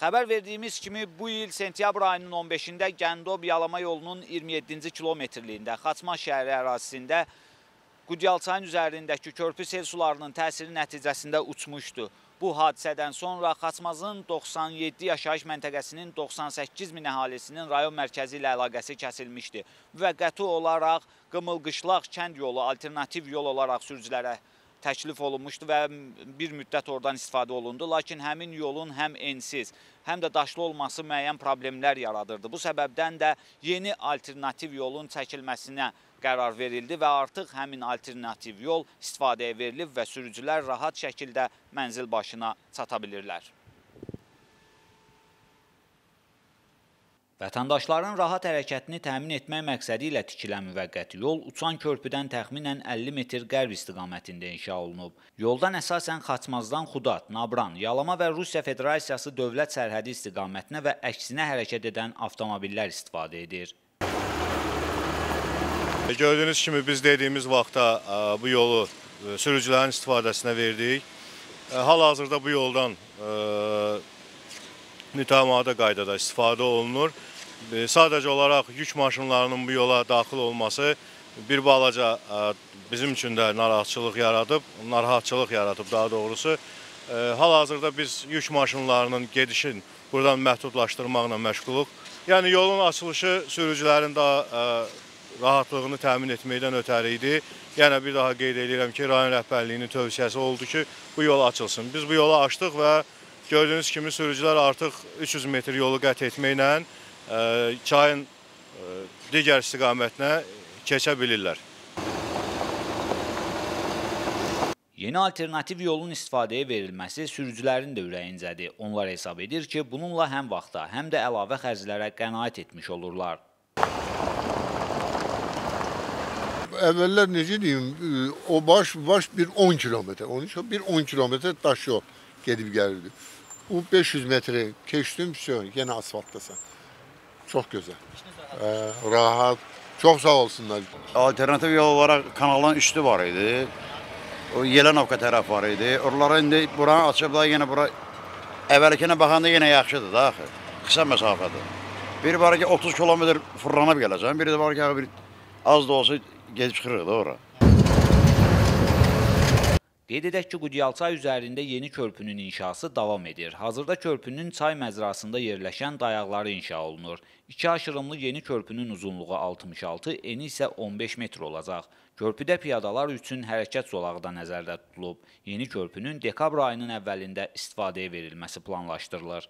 Xəbər verdiyimiz kimi bu il sentyabr ayının 15-də Gəndob-Yalama yolunun 27-ci kilometrliyində Xaçma şəhəri ərazisində Qudyalçayın üzərindəki körpü sel sularının təsiri nəticəsində uçmuşdu. Bu hadisədən sonra Xaçmazın 97 yaşayış məntəqəsinin 98 min əhalisinin rayon mərkəzi ilə əlaqəsi kəsilmişdi. Müvəqqəti olaraq Qımılqışlaq kənd yolu alternativ yol olaraq sürücülərə təklif olunmuşdu və bir müddət oradan istifadə olundu. Lakin həmin yolun həm ensiz, həm də daşlı olması müəyyən problemlər yaradırdı. Bu səbəbdən də yeni alternativ yolun çəkilməsinə qərar verildi və artıq həmin alternativ yol istifadəyə verilib və sürücülər rahat şəkildə mənzil başına çata bilirlər. Vətəndaşların rahat hərəkətini təmin etmək məqsədi ilə tikilən müvəqqəti yol uçan körpüdən təxminən 50 metr qərb istiqamətində inşa olunub. Yoldan əsasən Xaçmazdan Xudat, Nabran, Yalama və Rusiya Federasiyası dövlət sərhədi istiqamətinə və əksinə hərəkət edən avtomobillər istifadə edir. Gördüyünüz kimi biz dediyimiz vaxtda ə, bu yolu ə, sürücülərin istifadəsinə verdik. Hal-hazırda bu yoldan ə, mütəmadi qaydada istifadə olunur. E, Sadəcə olaraq yük maşınlarının bu yola daxil olması bir balaca ə, bizim üçün də narahatçılıq yaradıb, narahatçılıq yaradıb daha doğrusu. E, Hal-hazırda biz yük maşınlarının gedişin buradan məhdudlaşdırmaqla məşğuluq. Yəni yolun açılışı sürücülərin daha ə, rahatlığını təmin etməkdən ötəri idi. Yəni bir daha qeyd edirəm ki, rayon rəhbərliyinin tövsiyəsi oldu ki, bu yol açılsın. Biz bu yolu açdıq və gördüyünüz kimi sürücülər artıq 300 metr yolu qət etməklə çayın e, digər istiqamətinə keçə bilirlər. Yeni alternativ yolun istifadəyə verilməsi sürücülərin də ürəyincədir. Onlar hesab edir ki, bununla həm vaxta, həm də əlavə xərclərə qənaət etmiş olurlar. Əvvəllər necə deyim, e, o baş baş bir 10 kilometr, onun üçün bir 10 kilometr daş yol gedib gəlirdi. O 500 metri keçdim, yenə asfaltdasan. Çox gözəl. Ə, rahat. Çox sağ olsunlar. Alternativ yol olaraq kanalın üstü var idi. O Yelenovka tərəf var idi. Oralara indi buranı açıblar, yenə bura əvvəlkinə baxanda yenə yaxşıdır da axı. Qısa məsafədir. Biri var ki 30 kilometr fırlanıb gələcəm, biri də var ki bir az da olsa gedib çıxırıq da ora. Qeyd edək ki, Qudyalçay üzərində yeni körpünün inşası davam edir. Hazırda körpünün çay məzrasında yerləşən dayaqları inşa olunur. İki aşırımlı yeni körpünün uzunluğu 66, eni isə 15 metr olacaq. Körpüdə piyadalar üçün hərəkət zolağı da nəzərdə tutulub. Yeni körpünün dekabr ayının əvvəlində istifadəyə verilməsi planlaşdırılır.